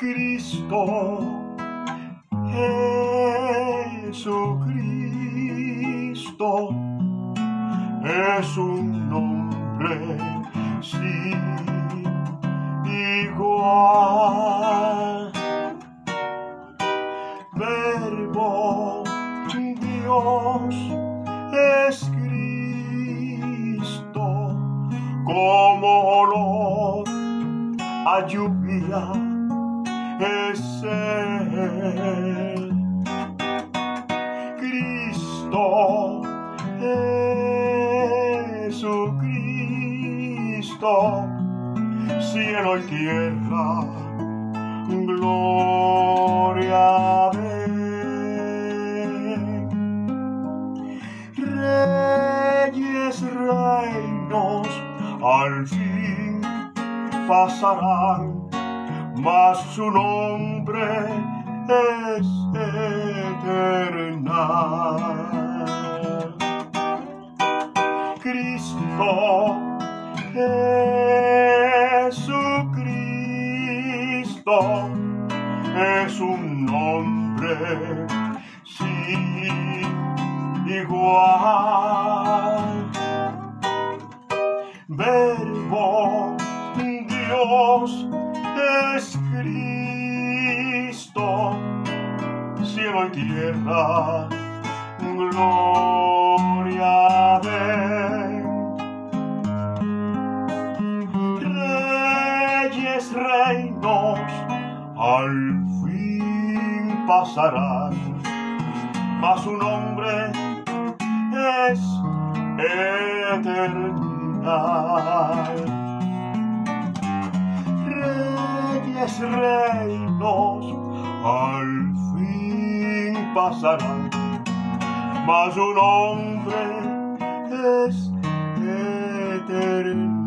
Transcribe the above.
Cristo, Jesucristo, es un nombre sin igual. Verbo Dios es Cristo como olor a lluvia es. Cristo, Jesucristo, cielo y tierra, gloria a Reyes, reinos, al fin pasarán, mas su nombre es eterna. Cristo, Jesucristo, es un nombre sin igual. Verbo Dios es Cristo, cielo y tierra, gloria Él. Reyes, reinos, al fin pasarán, mas su nombre es eternidad. grandes reinos al fin pasarán, mas un hombre es eterna.